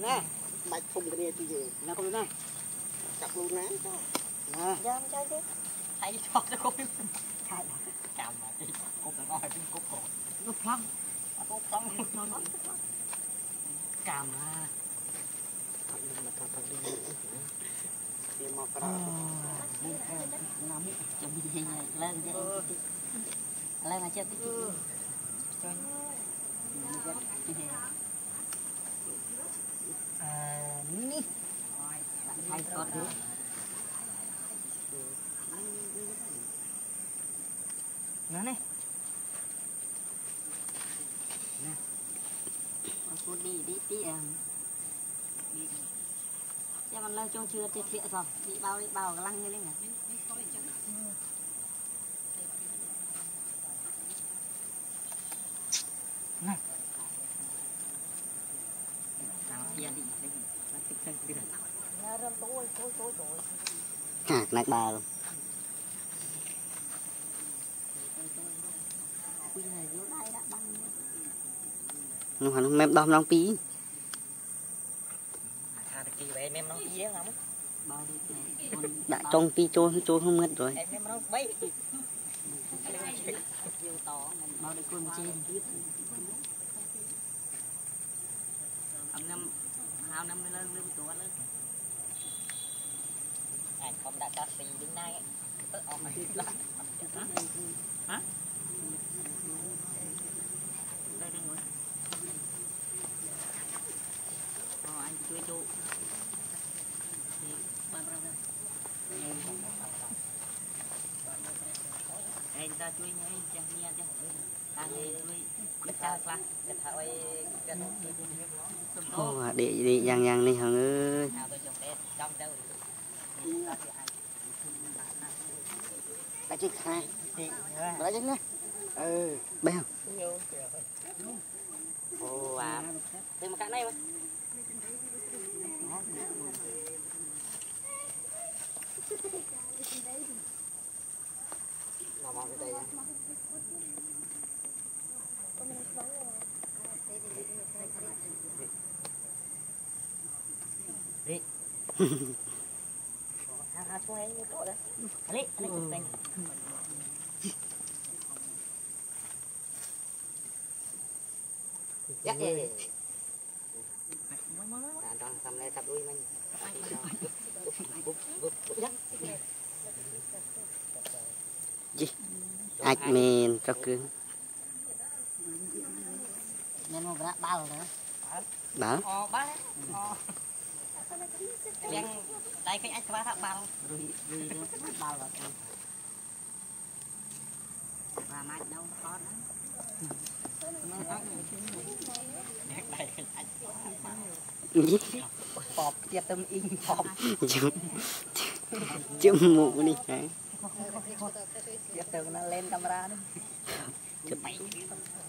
nè bạch thùng cái này thì gì nó công từ nè chặt luôn nè nè Dám chơi chứ. thấy cho nó công thay chạm mà đi cục nó ngồi cục cổ cục lắm cục lắm càm à thật đi mà. Thật thật đi đi mà phải Nắm chuẩn bị hình lên chứ. Lên mà tí. à ní bạn hay con nữa. nó này nè Con cô đi đi tí à. Đi. Chứ còn lâu trông chưa thiệt thiệt rồi. bị bao đi bao lăng như thế này. Nào, giờ đi. đi. Nó thích hơn đi. à nát bà luôn Quy này vô đây đã băng. nó hoàn mềm đom long pí tha kỳ về em nó pí đấy lắm đom đi kìa. Đã bao trong pí trôi trôi không ngất rồi. Năm, hao năm mươi lên lên tuổi lên này không đã cho xì đến nay. Cứ ôm đi đó hả? Đây đang ngồi. Ờ, anh chui chú anh ta chui nhé chàng nia chứ để để giang giang đi hằng ơi cái chiếc khai đó chính đó ừ. Bèo ồ à. Thì mà cái này mà làm ăn cái đây. Đi. xuống đấy như tội đấy lấy lấy cái tên dắt đi đang làm này tập đuôi mình gì ạch mình cho cứng nên một ba lần nữa đó ba ទាំងដៃឃើញអាចស្វាថាបាល់រុយរុយបាល់អត់ទេបានអាចដងថតហ្នឹងមិនអាចមិនជិះដៃដៃឃើញអាចបបទៀតទៅអ៊ីងបបជឹមជឹមមុខនេះហ៎ទៀតទៅណាលេនកាមេរ៉ានេះជិប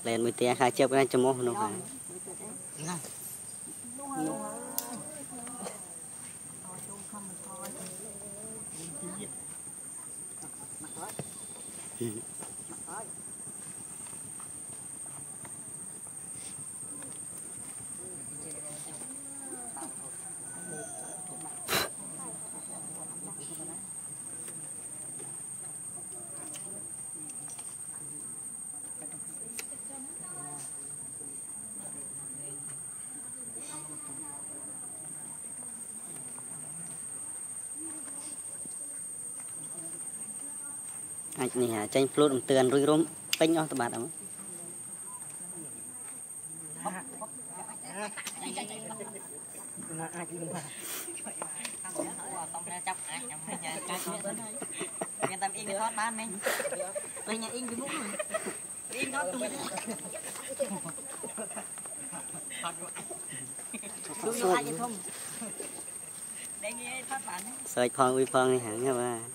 លេនមួយទៀតហើយជិបណាចំោះនោះហ៎ណា Mm-hmm. អាចនេះអាចេញភ្លូតអំទឿនរួយរុំពេញអស់តបាត់អមណាអាចនឹងបាទសំដៅចាប់អាចញ៉ាំមិនញ៉ាំកាច់មានតែអ៊ីងថតបានមែនពេញអ៊ីងពីមុខអ៊ីងថតទូសើចផងវិផងនេះហ្នឹងបាទ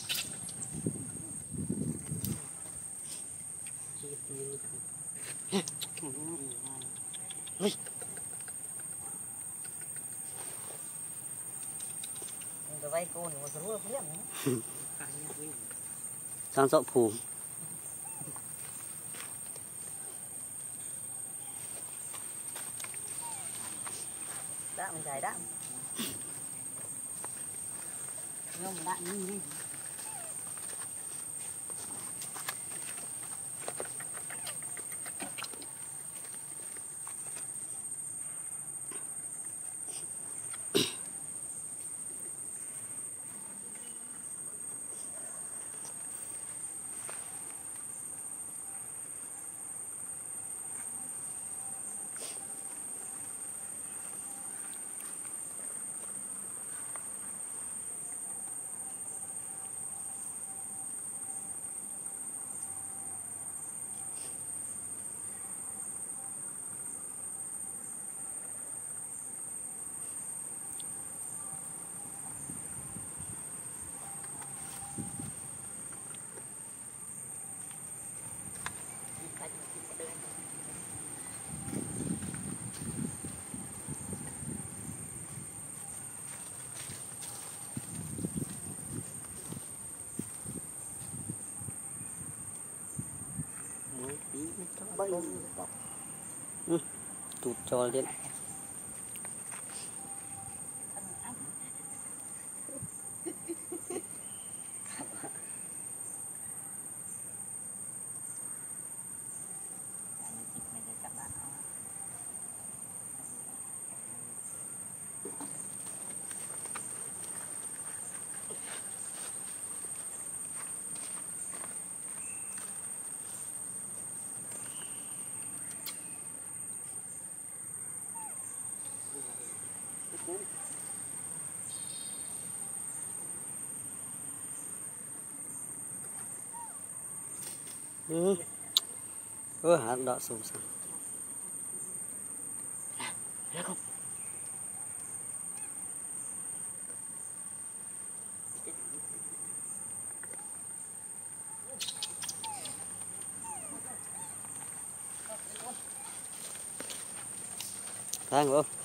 sang sọ phù Đã mình giải đã. Nhưng mà đã như Ừ, tụt cho lên ừ. ơ hả đọ sâu sang Được không? thang không